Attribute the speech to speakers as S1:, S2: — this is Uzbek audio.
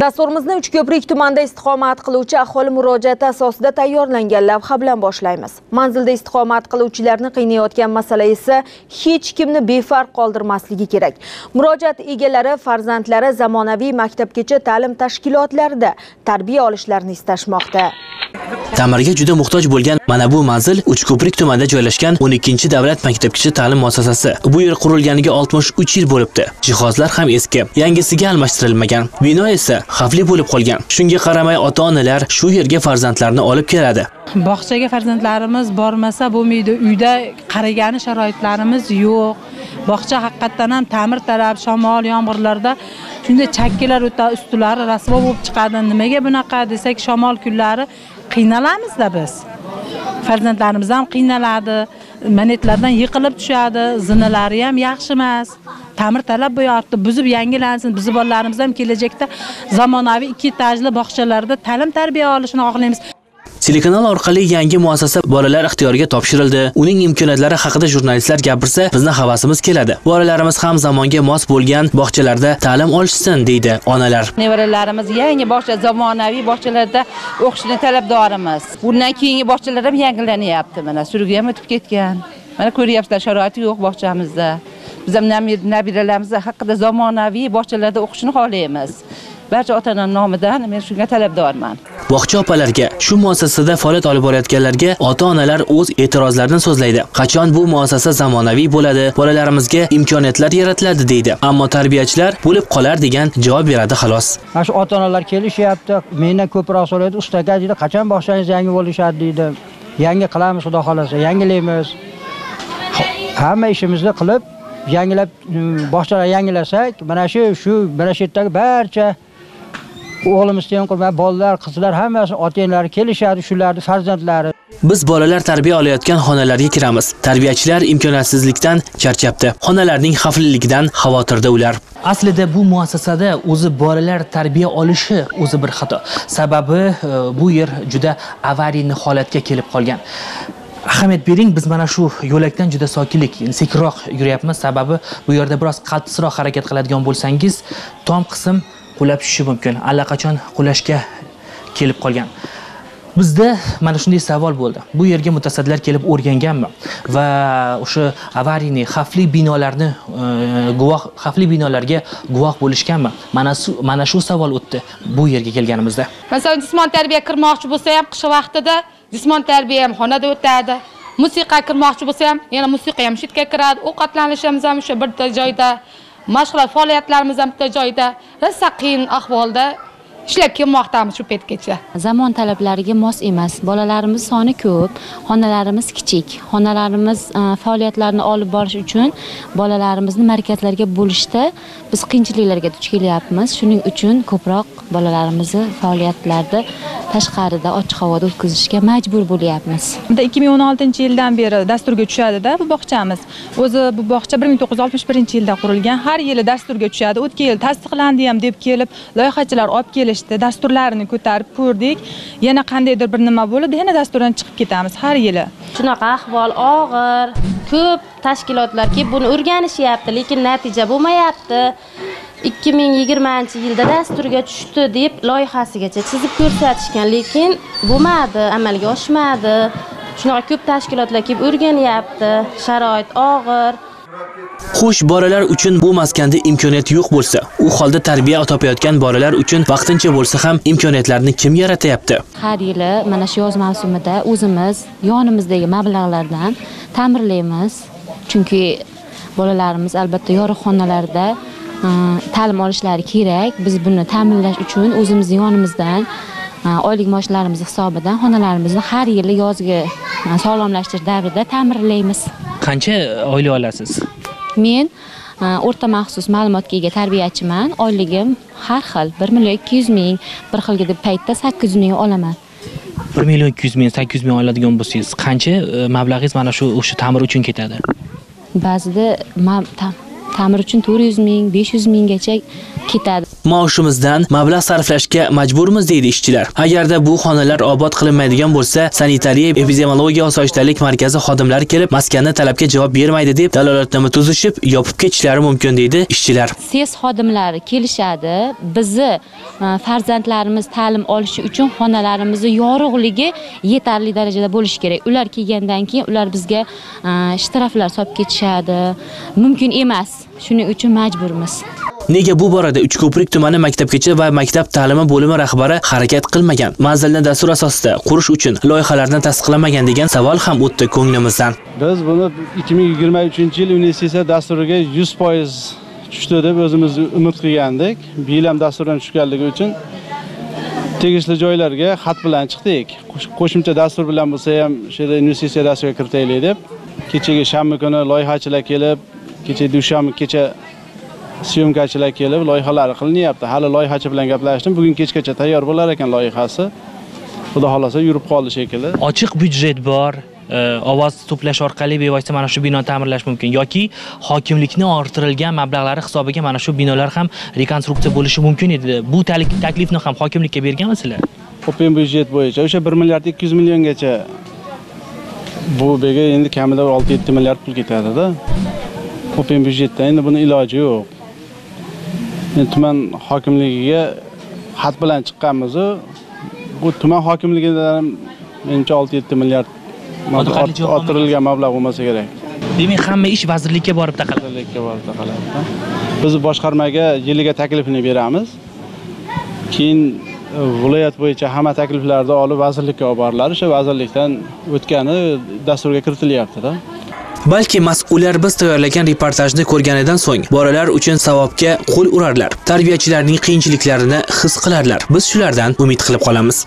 S1: Dasturimizni Uchko'prik tumanida istiqomat qiluvchi aholi murojaati asosida tayyorlangan lavha bilan boshlaymiz. Manzilda istiqomat qiluvchilarni qiynayotgan masala esa hech kimni befarq qoldirmasligi kerak. Murojaat egalari farzandlari zamonaviy maktabgacha ta'lim tashkilotlarida tarbiya olishlarini istashmoqda.
S2: Ta'mirga juda muhtoj bo'lgan mana bu manzil Uchko'prik tumanida joylashgan 12 davlat maktabgacha ta'lim muassasasi. Bu yer qurilganiga 63 yil bo'libdi. Jihozlar ham eski, yangisiga almashtirilmagan. Bino esa xavfli bo'lib qolgan. Shunga qaramay ota-onalar shu yerga farzandlarini olib keladi.
S3: Bog'chaga farzandlarimiz bormasa bo'lmaydi. Uyda qaragani sharoitlarimiz yo'q. Bog'cha haqiqatdan ham ta'mir talab, shamol, yomg'irlarda shunday chakkalar o'ta ustilari rasvo bo'lib chiqadi. Nimaga bunaqa desak, shamol kunlari qiynalamizda biz. Farzandlarimiz ham qiynaladi. Manetlardan yiqilib tushadi, zinalari ham yaxshi emas. Ta'mir talab bo'yapti, buzib yangilansin. Bizning bolalarimiz ham kelajakda zamonaviy ikki etajli bog'chalarda ta'lim tarbiya olishini xohlaymiz.
S2: Telekanal orqali yangi muassasa bolalar ixtiyoriga topshirildi. Uning imkoniyatlari haqida jurnalistlar gapirsa, bizning havasimiz keladi. Bolalarimiz ham zamonga mos bo'lgan bog'chalarda ta'lim olishsin, deydi onalar.
S4: Nevaralarimiz yangi bog'cha, zamonaviy bog'chalarda o'qishni talabdorimiz. Bundan keyingi bog'chalar ham yangilanyapti. Mana surgi ham o'tib ketgan. Mana ko'ryapsizlar, sharoiti yo'q bog'chamizda. Biz ham nabiralarimiz haqida zamonaviy bog'chalarda o'qishni xohlaymiz. barcha ota-ona nomidan men shunga talabdorman.
S2: Bog'cha opalarga, shu muassasada faoliyat olib borayotganlarga ota-onalar o'z e'tirozlarini so'zlaydi. Qachon bu muassasa zamonaviy bo'ladi, bolalarimizga imkoniyatlar yaratiladi deydi. Ammo tarbiyachilar bo'lib qolar degan javob beradi xolos.
S5: Mana shu ota-onalar kelishyapti, mendan ko'proq so'raydi, ustaga deydi, qachon bog'changiz yangi bo'lishadi deydi. Yangi qilamiz, xudo xolasa, yangilaymiz. Hamma ishimizni qilib, yangilab bog'chalar yangilasak, mana shu shu mana shu yerdagi barcha o'g'limiz teyin qurma bolalar, qizlar hammasi ota-onalari kelishadi, shularni farzandlari.
S2: Biz bolalar tarbiya olayotgan xonalarga kiramiz. Tarbiyachilar imkoniyatsizlikdan charchabdi. Xonalarning xavfliligidan xavotirda ular.
S6: Aslida bu muassasada o'zi bolalar tarbiya olishi o'zi bir xato. Sababi bu yer juda avariyni holatga kelib qolgan. Ahamiyat bering biz mana shu yo'lakdan juda sokinlik sekinroq yuryapmiz. Sababi bu yerda biroz qattiqroq harakat qiladigan bo'lsangiz tom qism qulab tushishi mumkin. Allaqachon qulashga kelib qolgan. Bizda mana shunday savol bo'ldi. Bu yerga mutasaddilar kelib o'rganganmi? Va o'sha avariyniy xavfli binolarni e, guvoh xavfli binolarga guvoh bo'lishganmi? Mana shu mana shu savol o'tdi bu yerga kelganimizda.
S7: Masalan jismoniy tarbiya kirmoqchi bo'lsa ham qish vaqtida jismon tarbiya ham xonada o'tadi. Musiqa kirmoqchi bo'lsa ham yana musiqa ham shu yerga kiradi. Ovqatlanishimiz ham o'sha bitta joyda. Mashg'ulot faoliyatlarimiz ham bitta joyda. Rosa qiyin ahvolda ishlab kelmoqdamiz shu paytgacha.
S8: Zamon talablariga mos emas bolalarimiz soni ko'p xonalarimiz kichik. Xonalarimiz faoliyatlarni olib borish uchun bolalarimizni markazlarga bo'lishda biz qiyinchiliklarga duch kelyapmiz. Shuning uchun ko'proq bolalarimizni faoliyatlarda tashqarida ochiq havoda o'tkazishga majbur bo'lyapmiz.
S3: Ikki ming o'n oltinchi yildan beri dasturga tushadida bu bog'chamiz. O'zi bu bog'cha bir ming to'qqiz yuz oltmish birinchi yilda qurilgan. Har yili dasturga tushadi. O'tgan yil tasdiqlandi ham deb kelib loyihachilar olib kelishdi dasturlarini ko'tarib ko'rdik. Yana qandaydir bir nima bo'ladi yana dasturdan chiqib ketamiz har yili.
S9: Shunaqa ahvol og'ir ko'p tashkilotlar kelib buni o'rganishyapti lekin natija bo'lmayapti. Ikki ming yigirmanchi yilda dasturga tushdi deb loyihasigacha chizib ko'rsatishgan lekin bo'lmadi amalga oshmadi. Shunaqa ko'p tashkilotlar kelib o'rganyapti. Sharoit og'ir.
S2: Xo'sh, bolalar uchun bu maskanda imkoniyat yo'q bo'lsa, u holda tarbiya topayotgan bolalar uchun vaqtincha bo'lsa ham imkoniyatlarni kim yaratyapti?
S8: Har yili mana shu yoz mavsumida o'zimiz yonimizdagi mablag'lardan ta'mirlaymiz. Chunki bolalarimiz albatta yorug' xonalarda ta'lim olishlari kerak. Biz buni ta'minlash uchun o'zimiz yonimizdan oylik maoshlarimiz hisobidan xonalarimizni har yili yozgi sog'lomlashtirish davrida ta'mirlaymiz.
S6: Qancha oylik olasiz?
S8: Men o'rta maxsus ma'lumotga ega tarbiyachiman. Oyligim har xil 1 million 200 ming, bir xilga deb paytda 800 ming olaman.
S6: 1 million 200 ming, 800 ming oladigan bo'lsangiz, qancha mablag'ingiz mana shu o'sha ta'mir uchun ketadi?
S8: Ba'zida ta'mir uchun 400 ming, 500 minggacha ketadi.
S2: Maoshimizdan mablag' sarflashga majburmiz deydi ishchilar. Agarda bu xonalar obod qilinmaydigan bo'lsa, sanitariya epidemiologiya osoyishtalik markazi xodimlari kelib, maskanni talabga javob bermaydi deb dalolatnoma tuzishib, yopib ketishlari mumkin deydi ishchilar.
S8: ses xodimlari kelishadi. Bizni e, farzandlarimiz ta'lim olishi uchun xonalarimizni yorug'ligi yetarli darajada bo'lishi kerak. Ular kelgandan keyin ular bizga e, shtraflar solib ketishadi. Mumkin emas. Shuning uchun majburmiz.
S2: Nega bu borada Uchko'prik tumani maktabgacha va maktab ta'limi bo'limi rahbari harakat qilmagan? Manzilni dastur asosida qurish uchun loyihalarni tasdiqlamagan degan savol ham o'tdi ko'nglimizdan.
S10: Biz buni 2023-yil universitet dasturiga 100% tushdi deb o'zimiz umid qilgandik. Bu yil ham dasturdan tushganligi uchun tegishli joylarga xat bilan chiqdik. Qo'shimcha dastur bilan bo'lsa ham o'sha yerda investitsiya dasturiga kiritaylik deb. Kechagi shanba kuni loyihachilar kelib, kecha dushanba kecha syomkachilar kelib loyihalari qilinyapti. Hali loyihachi bilan gaplashdim. Bugun kechgacha tayyor bo'lar ekan loyihasi. Xudo xolasa yurib qoldi shekilli.
S6: ochiq byudjet bor ovoz to'plash orqali bevosita mana shu binoni ta'mirlash mumkin yoki hokimlikni orttirilgan mablag'lari hisobiga mana shu binolar ham rekonstruksiya bo'lishi mumkin edi bu taklifni ham hokimlikka berganmisizlar
S10: Open byudjet bo'yicha o'sha 1 milliard 200 milliongacha bu bega endi kamida 6-7 milliard pul ketadi-da. Open byudjetda endi buni iloji yo'q. Tuman hokimligiga xat bilan chiqqanmiz bu tuman hokimligidan menimcha 6-7 milliard orttirilgan mablag' bo'lmasa kerak.
S6: demak hamma ish vazirlikka borib taqaladi
S10: Vazirlikka borib taqaladi. Biz boshqarmaga yiliga taklifini beramiz. Keyin e, viloyat bo'yicha hamma takliflarni olib vazirlikka olib boriladi. O'sha vazirlikdan o'tgani dasturga kiritilyapti-da.
S2: Balki mas'ullar biz tayyorlagan reportajni ko'rganidan so'ng bolalar uchun savobga qo'l urarlar. Tarbiyachilarning qiyinchiliklarini his qilarlar. Biz shulardan umid qilib qolamiz.